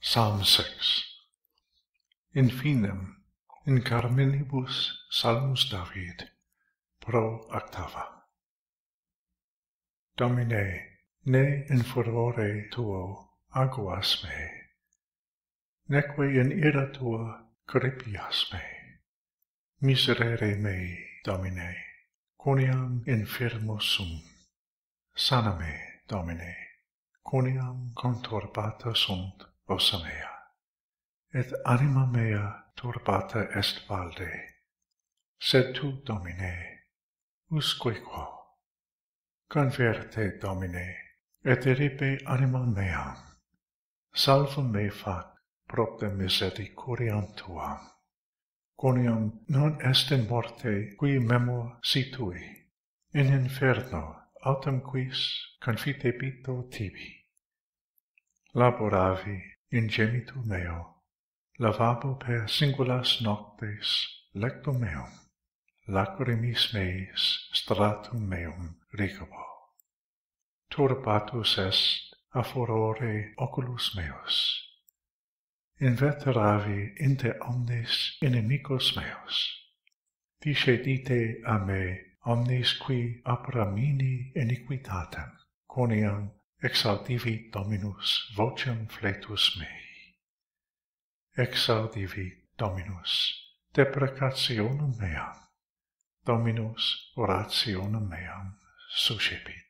Psalm 6 In finem, in carmenibus salmus David, pro octava. Domine, ne in furore tuo aguas me, neque in ira tua crepias me. Miserere mei, Domine, coniam infirmo sum. Sana me, Domine, coniam conturbata sunt ossa mea, et anima mea turbata est valde, sed tu, Domine, usque quo. Converte, Domine, et eripe anima mea. Salva me fac propter misericuriam tuam. Coniam non est in morte qui memor situi, in inferno autem quis confitebito tibi. Laboravi in gemitu meo, lavabo per singulas noctes lectum meum, lacrimis meis stratum meum rigabo. Turbatus est a furore oculus meus, inveteravi inter omnes inimicos meus. Discedite a me omnes qui apramini iniquitatem, coniam Exaudivi Dominus vocem fletus mei. Exaudivi Dominus deprecationum meam. Dominus orationem meam suscepit.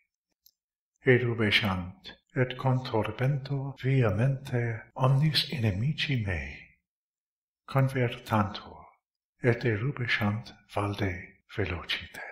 Edubescant et contorbento viamente omnis inimici mei. Convertantur et erubescant valde velocite.